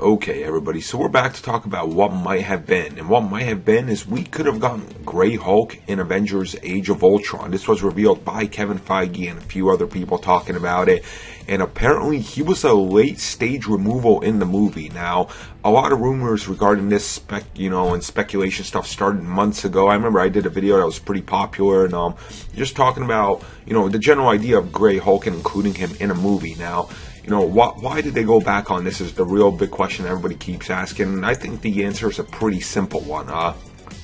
Okay, everybody, so we're back to talk about what might have been. And what might have been is we could have gotten Grey Hulk in Avengers Age of Ultron. This was revealed by Kevin Feige and a few other people talking about it. And apparently, he was a late stage removal in the movie. Now, a lot of rumors regarding this spec, you know, and speculation stuff started months ago. I remember I did a video that was pretty popular and um, just talking about, you know, the general idea of Grey Hulk and including him in a movie. Now, you know, why, why did they go back on this is the real big question everybody keeps asking. And I think the answer is a pretty simple one. Uh,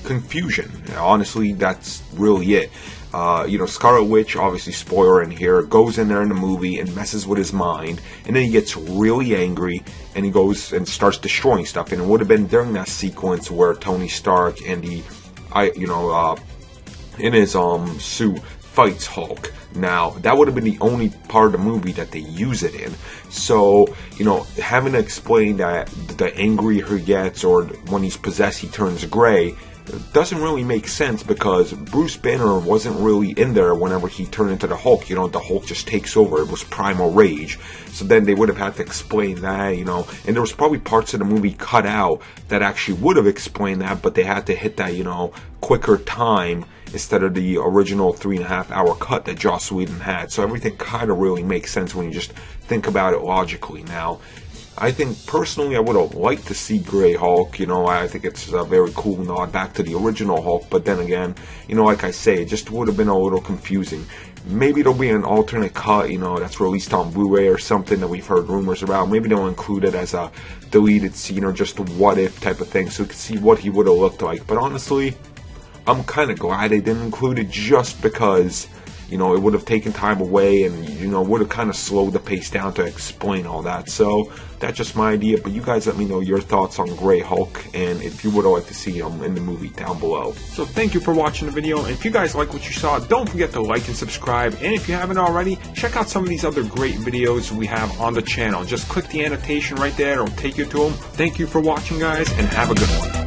confusion. honestly, that's really it. Uh, you know, Scarlet Witch, obviously spoiler in here, goes in there in the movie and messes with his mind, and then he gets really angry and he goes and starts destroying stuff. And it would have been during that sequence where Tony Stark and the, I, you know, uh, in his um suit fights Hulk. Now, that would have been the only part of the movie that they use it in. So, you know, having to explain that the angrier he gets or when he's possessed he turns gray doesn't really make sense because Bruce Banner wasn't really in there whenever he turned into the Hulk. You know, the Hulk just takes over. It was primal rage. So then they would have had to explain that, you know, and there was probably parts of the movie cut out that actually would have explained that, but they had to hit that, you know, quicker time instead of the original three and a half hour cut that Joss Whedon had. So everything kind of really makes sense when you just think about it logically. Now, I think personally I would have liked to see Grey Hulk. You know, I think it's a very cool nod back to the original Hulk. But then again, you know, like I say, it just would have been a little confusing. Maybe there'll be an alternate cut, you know, that's released on Blu-ray or something that we've heard rumors about. Maybe they'll include it as a deleted scene or just a what if type of thing, so we can see what he would have looked like. But honestly, I'm kind of glad they didn't include it just because, you know, it would have taken time away and, you know, would have kind of slowed the pace down to explain all that. So that's just my idea. But you guys let me know your thoughts on Grey Hulk and if you would like to see him in the movie down below. So thank you for watching the video. And if you guys like what you saw, don't forget to like and subscribe. And if you haven't already, check out some of these other great videos we have on the channel. Just click the annotation right there. It'll take you to them. Thank you for watching, guys, and have a good one.